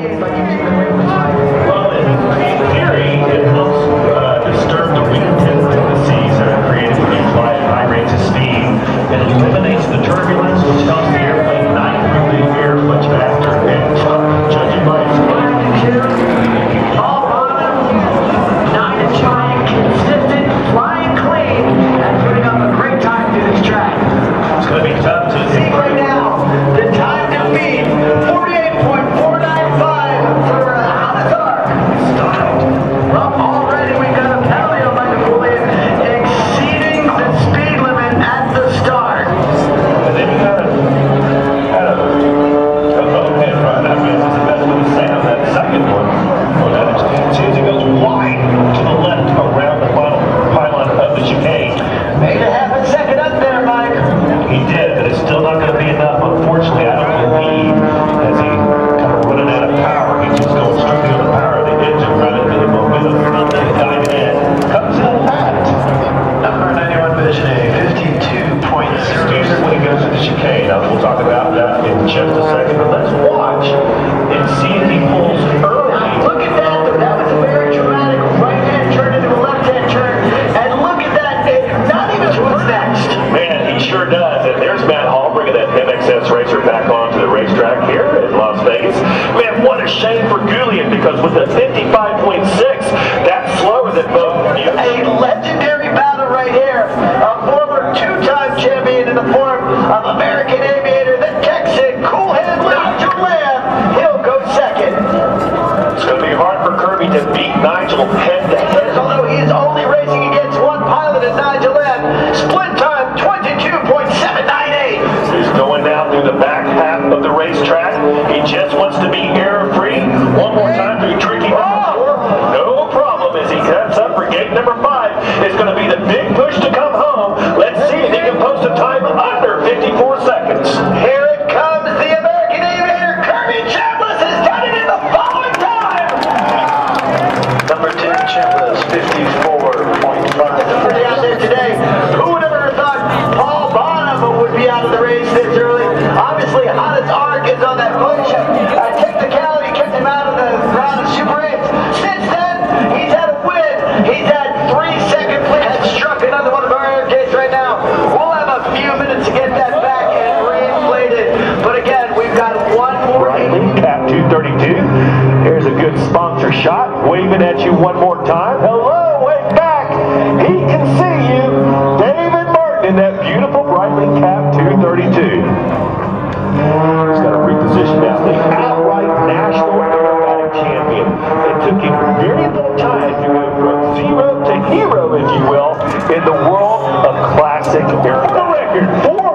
Сергей Владимирович. Talk about that in just a second, but let's watch and see if he pulls early. Look at that, though. That was a very dramatic right-hand turn into a left-hand turn. And look at that. It not even what's next. Man, he sure does. And there's Matt Hall bringing that MXS racer back onto the racetrack here in Las Vegas. Man, what a shame for Goulian because with a 55.6, that's slower than both. A legendary battle right here. A former two-time champion in the form of American waving at you one more time. Hello, wave back. He can see you. David Martin in that beautiful Breitling cap 232. He's got a reposition now. The outright national aerobatic champion. It took him very little time to go from zero to hero, if you will, in the world of classic aerobatic. The record, four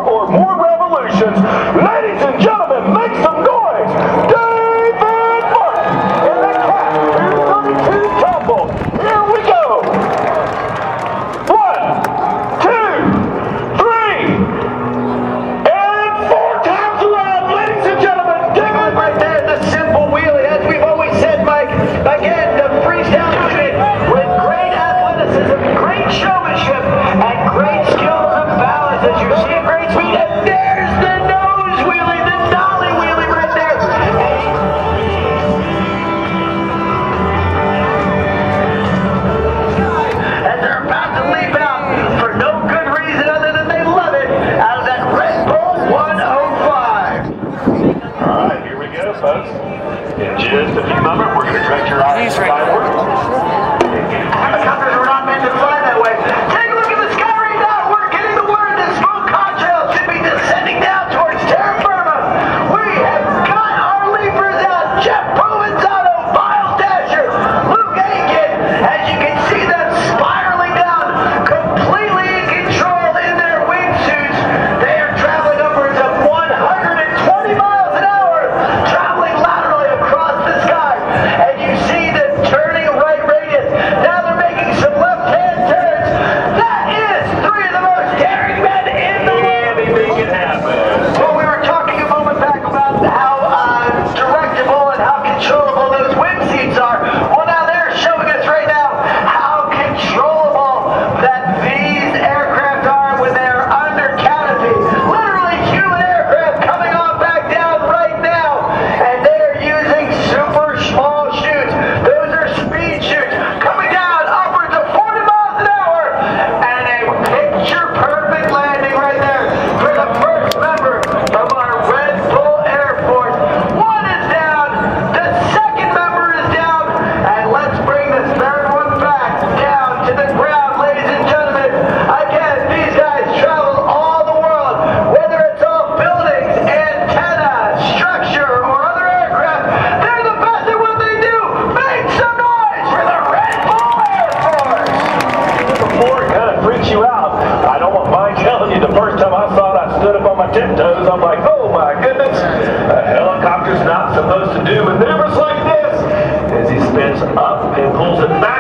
and pulls it back.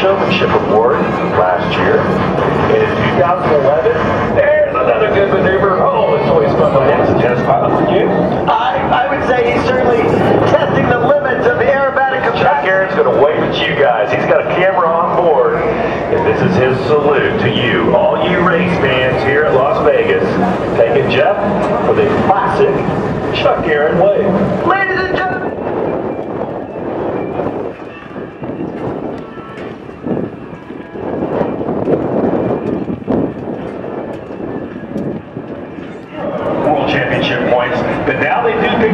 Showmanship Award last year. And in 2011, there's another good maneuver. Oh, it's always fun when it's a test pilot. You? I, I would say he's certainly testing the limits of the aerobatic capacity. Chuck Aaron's going to wave at you guys. He's got a camera on board. And this is his salute to you, all you race fans here at Las Vegas. Take it, Jeff, for the classic Chuck Aaron wave. Ladies and gentlemen,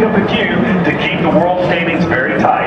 Up a queue to keep the world standings very tight.